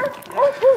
Oh,